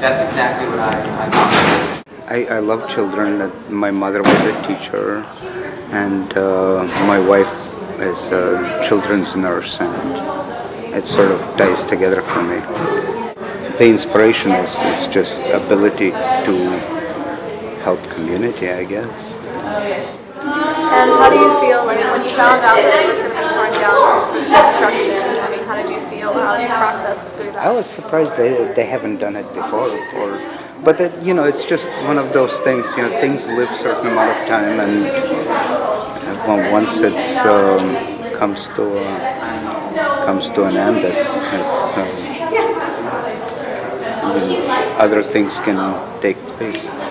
that's exactly what I, I want. I, I love children. Uh, My mother was a teacher, and uh, my wife is a children's nurse, and it sort of ties together for me. The inspiration is, is just ability to help community, I guess. And how do you feel like when you found out that it was going to be torn down for construction? I mean, how did you feel? How did you process through that? I was surprised they, they haven't done it before, or, but you know, it's just one of those things. You know, things live a certain amount of time, and well, once it um, comes to uh, comes to an end, it's it's um, other things can take place.